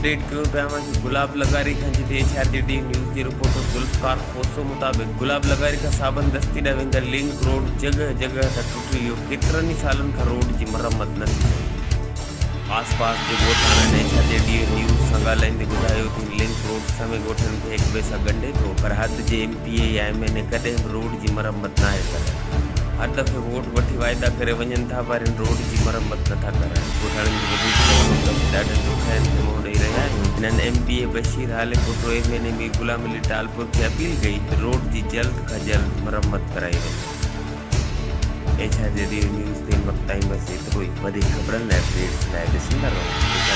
Update कि गुलाब लगारी खां जिते छा डी न्यूज़ जी रिपोर्टर जुल्फकार पोसो मुताबिक़ गुलाब लगारी खां साबन दस्ती ॾांहुं वेंदड़ लिंक रोड जॻह जॻह ते टुटी वियो केतिरनि ई सालनि खां रोड जी मरम्मत न थी आस पास जे ॻोठनि ने छा न्यूज़ सां ॻाल्हाईंदे त लिंक रोड समय ॻोठनि खे हिक ॿिए सां ॻंढे थो पर हद जे M P A M N A कॾहिं बि रोड जी मरम्मत न आहे करे। हर दफ़े वोट वठी वाइदा करे था पर रोड जी मरम्मत नथा कराइनि ॻोठाणनि आहिनि नन एम पी ए बशीर हाल को तो महीने में गुलाम अली टालपुर की अपील गई, रोड की जल्द का जल्द मरम्मत कराई गई। ऐसा जदयू न्यूज़ ते वक्त बस बसि एतिरो ई वधीक ख़बरनि लाइ अपडेट्स लाइ ॾिसंदा रहो